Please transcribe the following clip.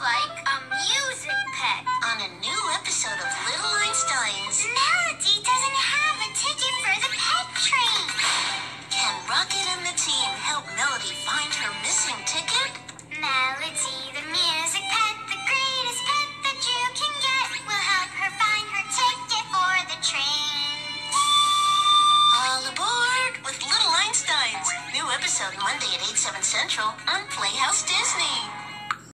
like a music pet. On a new episode of Little Einsteins, Melody doesn't have a ticket for the pet train. can Rocket and the team help Melody find her missing ticket? Melody, the music pet, the greatest pet that you can get, will help her find her ticket for the train. All aboard with Little Einsteins. New episode Monday at 8, 7 Central on Playhouse Disney.